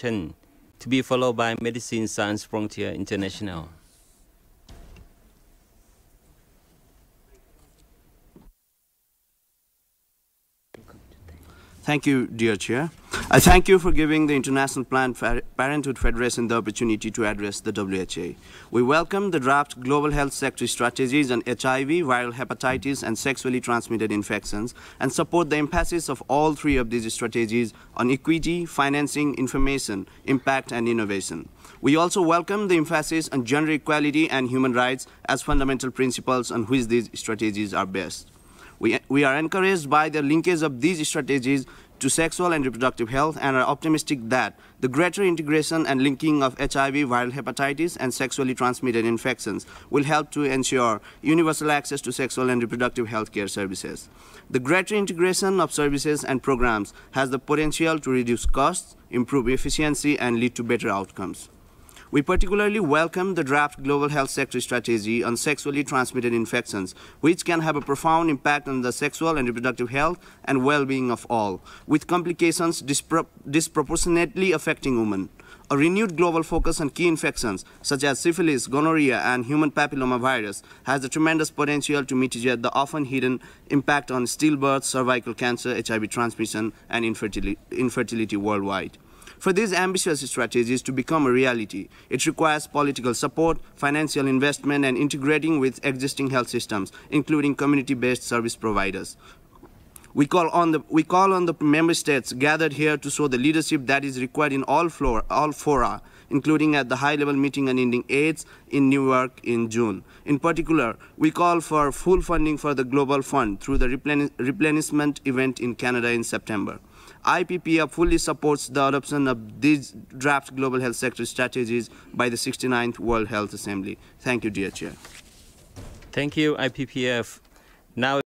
to be followed by Médecins Sans Frontières International. Thank you, dear Chair. I thank you for giving the International Planned Parenthood Federation the opportunity to address the WHA. We welcome the draft Global Health Sector strategies on HIV, viral hepatitis, and sexually transmitted infections, and support the emphasis of all three of these strategies on equity, financing, information, impact, and innovation. We also welcome the emphasis on gender equality and human rights as fundamental principles on which these strategies are based. We, we are encouraged by the linkage of these strategies to sexual and reproductive health and are optimistic that the greater integration and linking of HIV, viral hepatitis, and sexually transmitted infections will help to ensure universal access to sexual and reproductive health care services. The greater integration of services and programs has the potential to reduce costs, improve efficiency, and lead to better outcomes. We particularly welcome the draft Global Health Sector Strategy on sexually transmitted infections, which can have a profound impact on the sexual and reproductive health and well-being of all, with complications dispro disproportionately affecting women. A renewed global focus on key infections such as syphilis, gonorrhea, and human papillomavirus has a tremendous potential to mitigate the often hidden impact on stillbirth, cervical cancer, HIV transmission, and infertility, infertility worldwide. For these ambitious strategies to become a reality, it requires political support, financial investment, and integrating with existing health systems, including community-based service providers. We call, on the, we call on the member states gathered here to show the leadership that is required in all, floor, all fora, including at the high-level meeting on ending AIDS in New York in June. In particular, we call for full funding for the Global Fund through the replenishment event in Canada in September. IPPF fully supports the adoption of these draft global health sector strategies by the 69th World Health Assembly. Thank you, dear Chair. Thank you, IPPF. Now